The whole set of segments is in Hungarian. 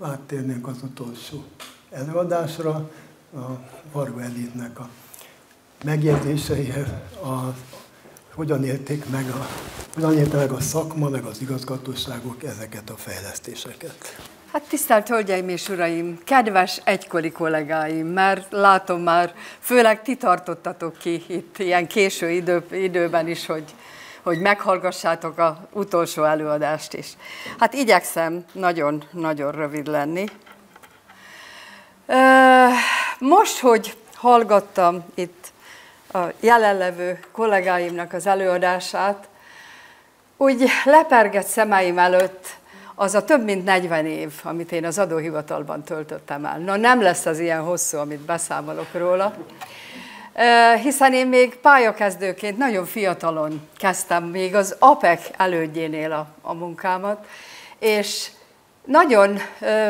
áttérnénk az utolsó előadásra, a Varga Elitnek a megjegyzéseihez, a, hogyan élték meg a, hogyan élte meg a szakma, meg az igazgatóságok ezeket a fejlesztéseket. Hát tisztelt Hölgyeim és Uraim, kedves egykori kollégáim, mert látom már, főleg ti tartottatok ki itt ilyen késő idő, időben is, hogy, hogy meghallgassátok az utolsó előadást is. Hát igyekszem nagyon-nagyon rövid lenni. Most, hogy hallgattam itt a jelenlevő kollégáimnak az előadását, úgy lepergett szemeim előtt az a több mint 40 év, amit én az adóhivatalban töltöttem el. Na nem lesz az ilyen hosszú, amit beszámolok róla, hiszen én még pályakezdőként nagyon fiatalon kezdtem még az APEC elődjénél a, a munkámat, és nagyon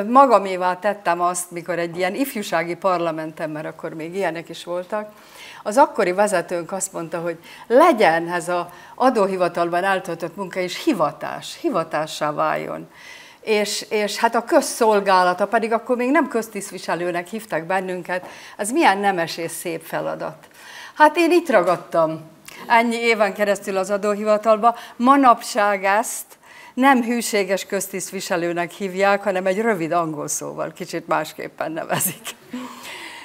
magamévá tettem azt, mikor egy ilyen ifjúsági parlamenten, mert akkor még ilyenek is voltak, az akkori vezetőnk azt mondta, hogy legyen ez az adóhivatalban eltöltött munka is hivatás, hivatássá váljon. És, és hát a közszolgálata, pedig akkor még nem köztisztviselőnek hívtak bennünket, az milyen nemes és szép feladat. Hát én itt ragadtam ennyi éven keresztül az adóhivatalba, manapság ezt nem hűséges köztisztviselőnek hívják, hanem egy rövid angol szóval, kicsit másképpen nevezik.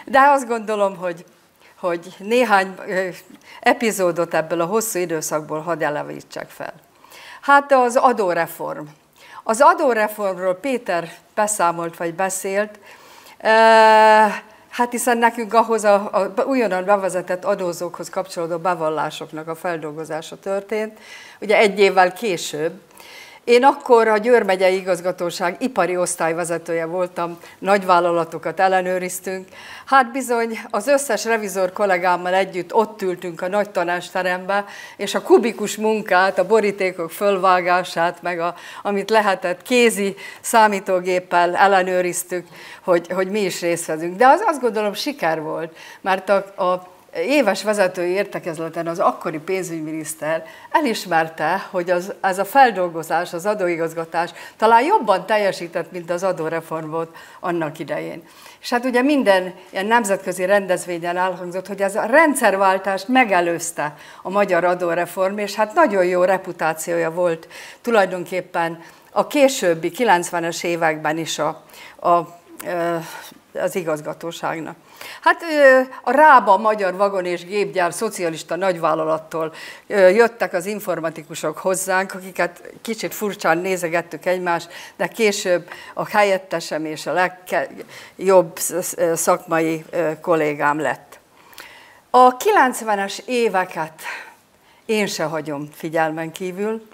De azt gondolom, hogy hogy néhány epizódot ebből a hosszú időszakból hadd elevítsek fel. Hát az adóreform. Az adóreformról Péter beszámolt vagy beszélt, hát hiszen nekünk ahhoz a, a újonnan bevezetett adózókhoz kapcsolódó bevallásoknak a feldolgozása történt, ugye egy évvel később, én akkor a Győr megyei igazgatóság ipari osztályvezetője voltam, nagyvállalatokat ellenőriztünk. Hát bizony az összes revizor kollégámmal együtt ott ültünk a nagy tanásterembe, és a kubikus munkát, a borítékok fölvágását, meg a, amit lehetett kézi számítógéppel ellenőriztük, hogy, hogy mi is részt veszünk. De az azt gondolom siker volt, mert a, a éves vezetői értekezleten az akkori pénzügyminiszter elismerte, hogy az, ez a feldolgozás, az adóigazgatás talán jobban teljesített, mint az adóreform volt annak idején. És hát ugye minden ilyen nemzetközi rendezvényen elhangzott, hogy ez a rendszerváltást megelőzte a magyar adóreform, és hát nagyon jó reputációja volt tulajdonképpen a későbbi 90-es években is a, a, az igazgatóságnak. Hát a Rába Magyar Vagon és Gépgyár szocialista nagyvállalattól jöttek az informatikusok hozzánk, akiket kicsit furcsán nézegettük egymást, de később a helyettesem és a legjobb szakmai kollégám lett. A 90-es éveket én se hagyom figyelmen kívül,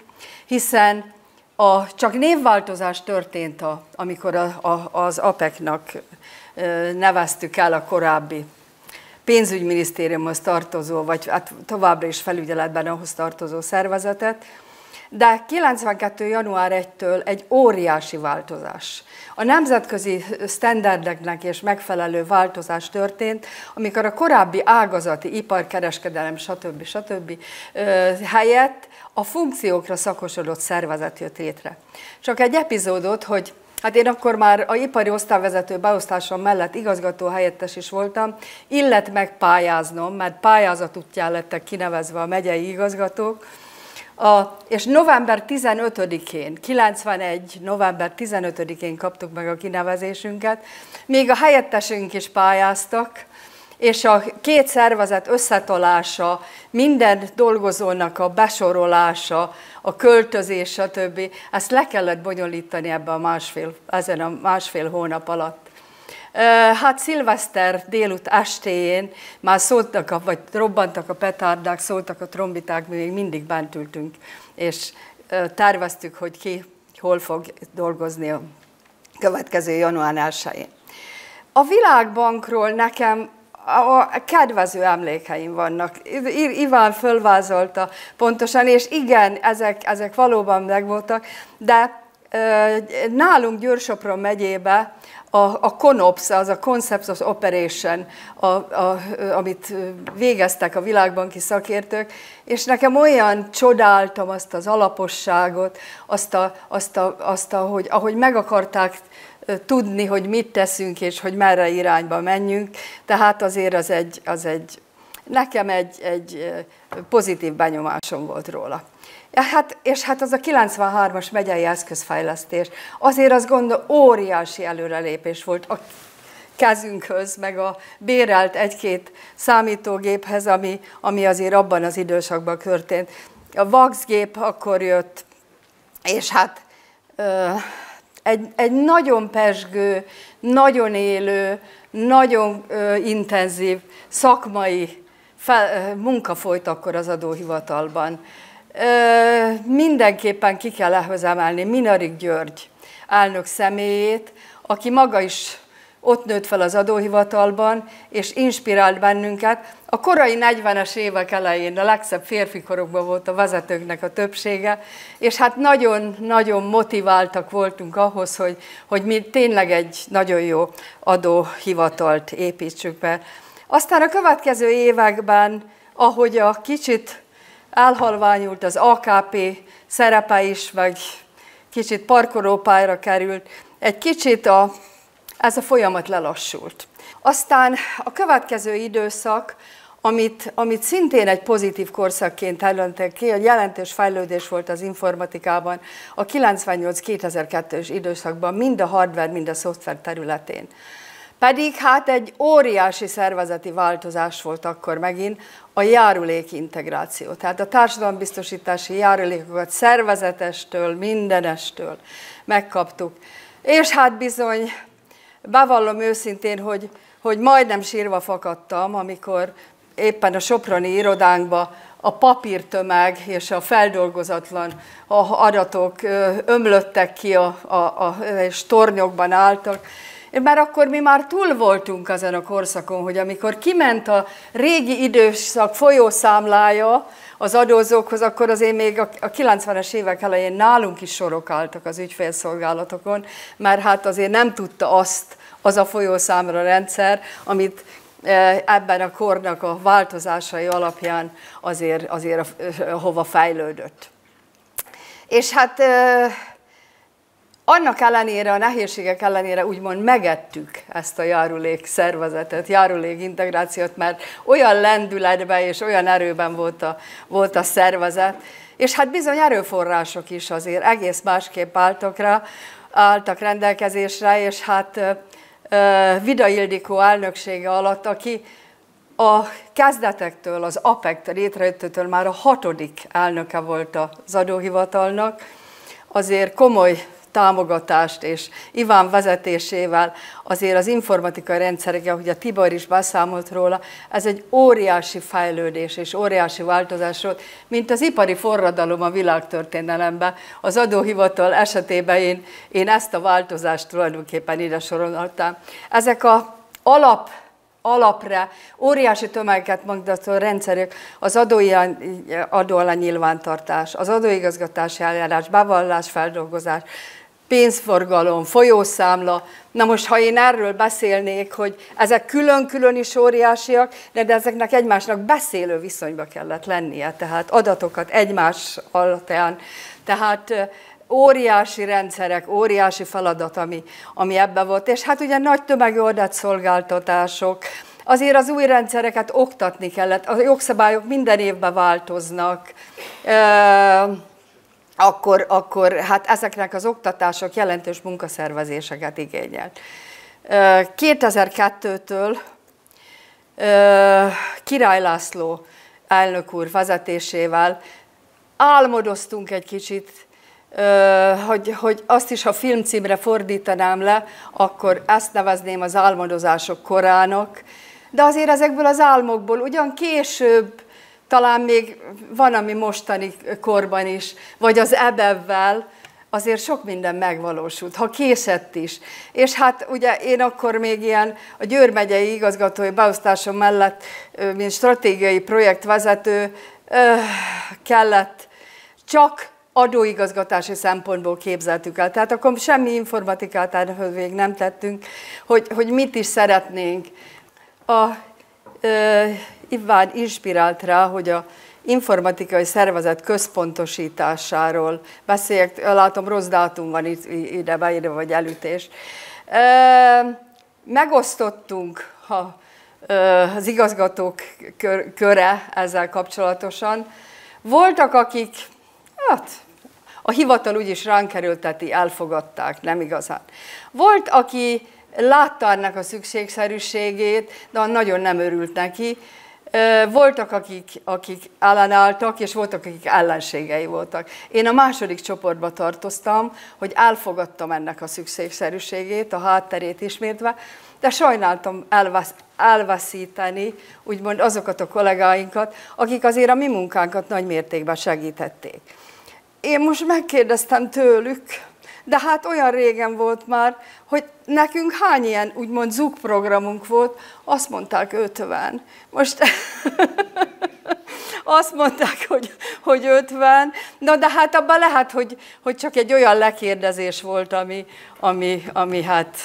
hiszen a, csak névváltozás történt, a, amikor a, a, az APEC-nak neveztük el a korábbi pénzügyminisztériumhoz tartozó, vagy hát továbbra is felügyeletben ahhoz tartozó szervezetet, de 92. január 1-től egy óriási változás. A nemzetközi standardeknek és megfelelő változás történt, amikor a korábbi ágazati iparkereskedelem, stb. stb. helyett a funkciókra szakosodott szervezet jött létre. Csak egy epizódot, hogy Hát én akkor már a ipari osztályvezető beosztásom mellett igazgató helyettes is voltam, illet megpályáznom, mert pályázat útján lettek kinevezve a megyei igazgatók, a, és november 15-én, 91. november 15-én kaptuk meg a kinevezésünket, még a helyettesünk is pályáztak, és a két szervezet összetolása, minden dolgozónak a besorolása, a költözés, stb. Ezt le kellett bonyolítani ebben a másfél, ezen a másfél hónap alatt. Hát szilveszter délut estéjén már szóltak, a, vagy robbantak a petárdák, szóltak a trombiták, mi még mindig bent ültünk, és terveztük, hogy ki hol fog dolgozni a következő január 1-én. A Világbankról nekem a kedvező emlékeim vannak. Iván fölvázolta pontosan, és igen, ezek, ezek valóban megvoltak, de nálunk Győr-Sopron megyébe a, a CONOPS, az a Concepts of Operation, a, a, amit végeztek a világbanki szakértők, és nekem olyan csodáltam azt az alaposságot, azt, a, azt, a, azt a, hogy, ahogy meg akarták tudni, hogy mit teszünk, és hogy merre irányba menjünk. Tehát azért az egy, az egy nekem egy, egy pozitív benyomásom volt róla. Ja, hát, és hát az a 93-as megyei eszközfejlesztés, azért azt gondol, óriási előrelépés volt a kezünkhöz, meg a bérelt egy-két számítógéphez, ami, ami azért abban az időszakban történt. A VAX gép akkor jött, és hát egy, egy nagyon pesgő, nagyon élő, nagyon intenzív szakmai munka folyt akkor az adóhivatalban. Mindenképpen ki kell ehhez emelni Minarik György elnök személyét, aki maga is ott nőtt fel az adóhivatalban, és inspirált bennünket. A korai 40-es évek elején a legszebb férfi korokban volt a vezetőknek a többsége, és hát nagyon-nagyon motiváltak voltunk ahhoz, hogy, hogy mi tényleg egy nagyon jó adóhivatalt építsük be. Aztán a következő években, ahogy a kicsit elhalványult az AKP szerepe is, meg kicsit parkolópályra került, egy kicsit a ez a folyamat lelassult. Aztán a következő időszak, amit, amit szintén egy pozitív korszakként jelentek ki, egy jelentős fejlődés volt az informatikában a 98-2002-es időszakban, mind a hardware, mind a szoftver területén. Pedig hát egy óriási szervezeti változás volt akkor megint a járulék integráció. Tehát a társadalombiztosítási járulékokat szervezetestől, mindenestől megkaptuk. És hát bizony Bevallom őszintén, hogy, hogy majdnem sírva fakadtam, amikor éppen a Soproni irodánkba a papírtömeg és a feldolgozatlan adatok ömlöttek ki, a, a, a, és tornyokban álltak. Mert akkor mi már túl voltunk ezen a korszakon, hogy amikor kiment a régi időszak folyószámlája az adózókhoz, akkor azért még a 90-es évek elején nálunk is sorok álltak az ügyfélszolgálatokon, mert hát azért nem tudta azt az a folyószámra rendszer, amit e, ebben a kornak a változásai alapján azért, azért hova fejlődött. És hát annak ellenére, a nehézségek ellenére úgymond megettük ezt a járulék szervezetet, járulék integrációt, mert olyan lendületben és olyan erőben volt a, volt a szervezet, és hát bizony erőforrások is azért egész másképp álltak, rá, álltak rendelkezésre, és hát Vida Ildikó elnöksége alatt, aki a kezdetektől, az APEC létrejöttötől már a hatodik elnöke volt az adóhivatalnak, azért komoly támogatást, és Iván vezetésével azért az informatikai rendszerek, ahogy a Tibor is beszámolt róla, ez egy óriási fejlődés és óriási változás volt, mint az ipari forradalom a világtörténelemben. Az adóhivatal esetében én, én ezt a változást tulajdonképpen ide soroltam. Ezek a alap alapra óriási tömegeket magdató rendszerek, az adói adóalá nyilvántartás, az adóigazgatási eljárás, bevallás, feldolgozás, pénzforgalom, folyószámla. Na most, ha én erről beszélnék, hogy ezek külön-külön is óriásiak, de, de ezeknek egymásnak beszélő viszonyba kellett lennie, tehát adatokat egymás alapján. Tehát óriási rendszerek, óriási feladat, ami, ami ebben volt. És hát ugye nagy tömegű adatszolgáltatások, azért az új rendszereket oktatni kellett, a jogszabályok minden évben változnak akkor, akkor hát ezeknek az oktatások jelentős munkaszervezéseket igényelt. 2002-től Király László elnök úr vezetésével álmodoztunk egy kicsit, hogy, hogy azt is, ha filmcímre fordítanám le, akkor ezt nevezném az álmodozások korának, de azért ezekből az álmokból ugyan később talán még van, ami mostani korban is, vagy az ebevvel, azért sok minden megvalósult, ha készett is. És hát ugye én akkor még ilyen a Győr megyei igazgatói beosztásom mellett, mint stratégiai projektvezető kellett csak adóigazgatási szempontból képzeltük el. Tehát akkor semmi informatikát még nem tettünk, hogy, hogy mit is szeretnénk. A Iván inspirált rá, hogy a informatikai szervezet központosításáról beszéljek, látom rossz dátum van itt, ide beírva, vagy elütés. Megosztottunk az igazgatók köre ezzel kapcsolatosan. Voltak, akik, hát, a hivatal úgyis ránk kerülteti, elfogadták, nem igazán. Volt, aki látta ennek a szükségszerűségét, de nagyon nem örült neki. Voltak, akik, akik ellenálltak, és voltak, akik ellenségei voltak. Én a második csoportba tartoztam, hogy elfogadtam ennek a szükségszerűségét, a hátterét ismétve, de sajnáltam elvesz, elveszíteni, úgymond azokat a kollégáinkat, akik azért a mi munkánkat nagy mértékben segítették. Én most megkérdeztem tőlük, de hát olyan régen volt már, hogy nekünk hány ilyen úgymond ZUK programunk volt, azt mondták 50. Most azt mondták, hogy, hogy 50, na de hát abban lehet, hogy, hogy csak egy olyan lekérdezés volt, ami, ami, ami hát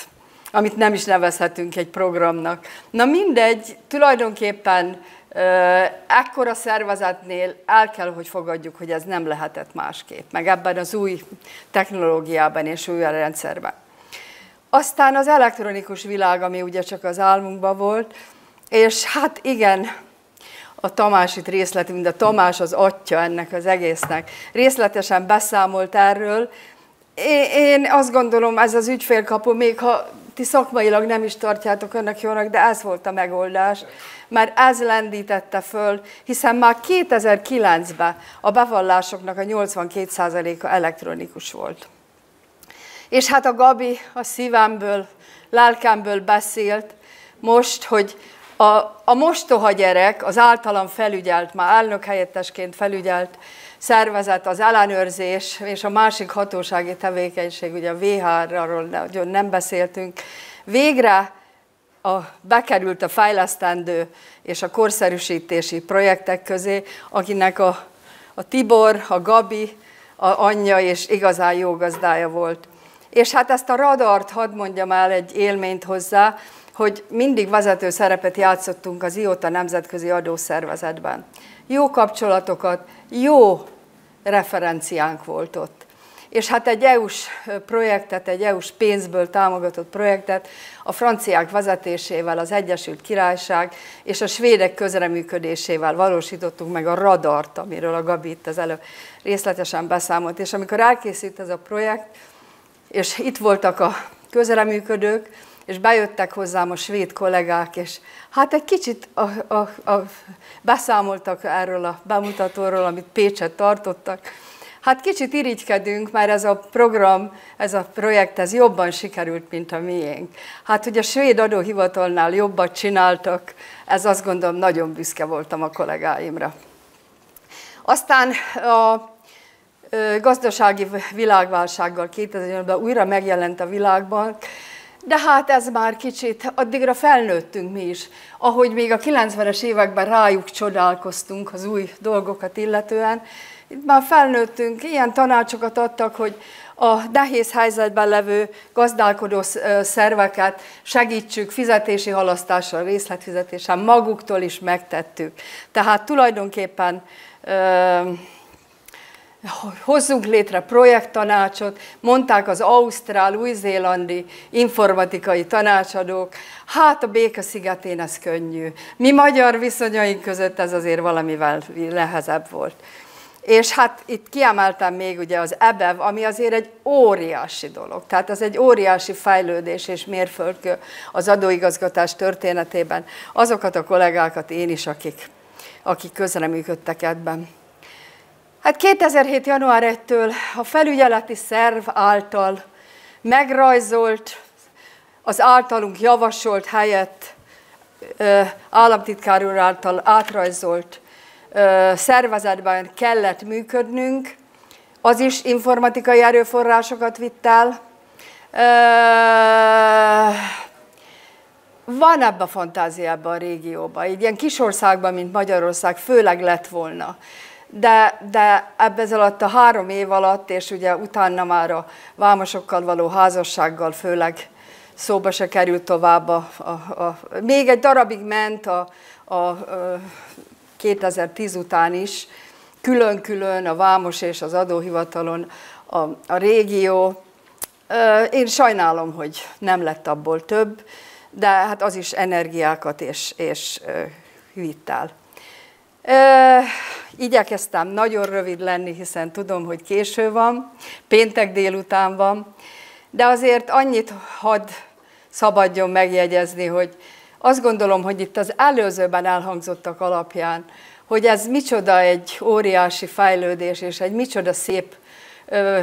amit nem is nevezhetünk egy programnak. Na mindegy, tulajdonképpen ekkora szervezetnél el kell, hogy fogadjuk, hogy ez nem lehetett másképp, meg ebben az új technológiában és új rendszerben. Aztán az elektronikus világ, ami ugye csak az álmunkban volt, és hát igen, a Tamás itt részletünk, de Tamás az atya ennek az egésznek. Részletesen beszámolt erről. Én azt gondolom, ez az ügyfélkapu, még ha ti szakmailag nem is tartjátok önnek jónak, de ez volt a megoldás, mert ez lendítette föl, hiszen már 2009-ben a bevallásoknak a 82%-a elektronikus volt. És hát a Gabi a szívemből, lelkemből beszélt most, hogy a, a mostoha gyerek, az általam felügyelt, már elnök helyettesként felügyelt szervezet, az ellenőrzés és a másik hatósági tevékenység, ugye a VR-ról nagyon nem beszéltünk, végre a, bekerült a fejlesztendő és a korszerűsítési projektek közé, akinek a, a Tibor, a Gabi, a anyja és igazán jó gazdája volt. És hát ezt a radart, hadd mondjam el egy élményt hozzá, hogy mindig vezető szerepet játszottunk az IOTA Nemzetközi Adószervezetben. Jó kapcsolatokat, jó referenciánk volt ott. És hát egy EU-s projektet, egy EU-s pénzből támogatott projektet a franciák vezetésével, az Egyesült Királyság és a svédek közreműködésével valósítottunk meg a radart, amiről a Gabi itt az előbb részletesen beszámolt. És amikor elkészült ez a projekt, és itt voltak a közreműködők, és bejöttek hozzám a svéd kollégák, és hát egy kicsit a, a, a, beszámoltak erről a bemutatóról, amit Pécset tartottak. Hát kicsit irigykedünk, mert ez a program, ez a projekt, ez jobban sikerült, mint a miénk. Hát, hogy a svéd adóhivatalnál jobbat csináltak, ez azt gondolom, nagyon büszke voltam a kollégáimra. Aztán a gazdasági világválsággal 2008-ban újra megjelent a világban, de hát ez már kicsit, addigra felnőttünk mi is. Ahogy még a 90-es években rájuk csodálkoztunk az új dolgokat illetően, itt már felnőttünk, ilyen tanácsokat adtak, hogy a nehéz helyzetben levő gazdálkodó szerveket segítsük fizetési halasztással, részletfizetéssel, maguktól is megtettük. Tehát tulajdonképpen hozzunk létre projekttanácsot, mondták az ausztrál, új-zélandi informatikai tanácsadók, hát a béka-szigetén ez könnyű. Mi magyar viszonyaink között ez azért valamivel nehezebb volt. És hát itt kiemeltem még ugye az EBEV, ami azért egy óriási dolog. Tehát az egy óriási fejlődés és mérföldkő az adóigazgatás történetében. Azokat a kollégákat én is, akik, akik közreműködtek ebben. Hát 2007. január 1-től a felügyeleti szerv által megrajzolt, az általunk javasolt helyett államtitkár úr által átrajzolt szervezetben kellett működnünk, az is informatikai erőforrásokat vitt el. Van ebbe a fantáziában a régióban, egy ilyen kisországban, mint Magyarország, főleg lett volna de, de ebben alatt a három év alatt, és ugye utána már a vámosokkal való házassággal főleg szóba se került tovább. A, a, a, még egy darabig ment a, a, a 2010 után is, külön-külön a Vámos és az adóhivatalon a, a régió, Én sajnálom, hogy nem lett abból több, de hát az is energiákat és, és vitt el. Igyekeztem nagyon rövid lenni, hiszen tudom, hogy késő van, péntek délután van, de azért annyit hadd szabadjon megjegyezni, hogy azt gondolom, hogy itt az előzőben elhangzottak alapján, hogy ez micsoda egy óriási fejlődés, és egy micsoda szép ö,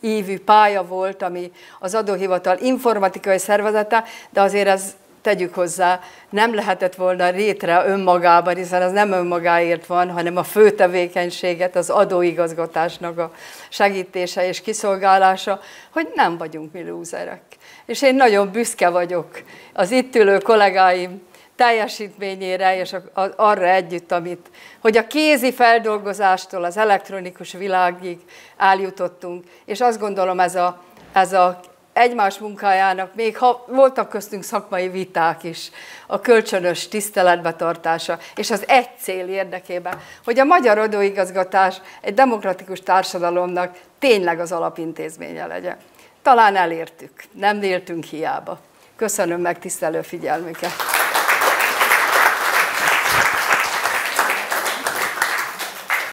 ívű pálya volt, ami az adóhivatal informatikai szervezete, de azért ez tegyük hozzá, nem lehetett volna létre önmagában, hiszen az nem önmagáért van, hanem a fő tevékenységet, az adóigazgatásnak a segítése és kiszolgálása, hogy nem vagyunk mi lúzerek. És én nagyon büszke vagyok az itt ülő kollégáim teljesítményére, és arra együtt, amit, hogy a kézi feldolgozástól az elektronikus világig eljutottunk, és azt gondolom ez a, ez a egymás munkájának, még ha voltak köztünk szakmai viták is, a kölcsönös tiszteletbetartása, és az egy cél érdekében, hogy a magyar adóigazgatás egy demokratikus társadalomnak tényleg az alapintézménye legyen. Talán elértük, nem éltünk hiába. Köszönöm meg tisztelő figyelmüket!